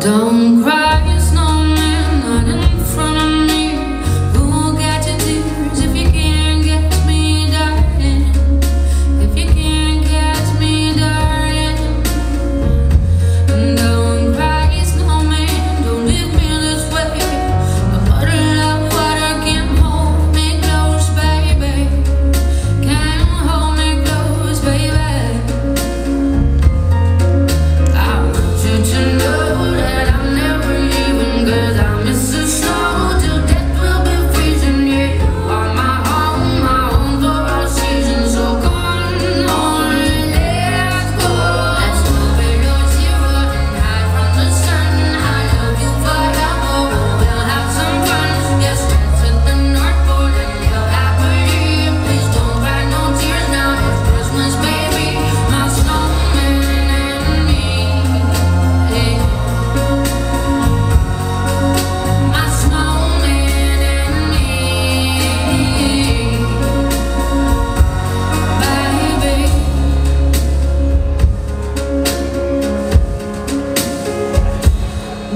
Don't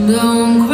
Don't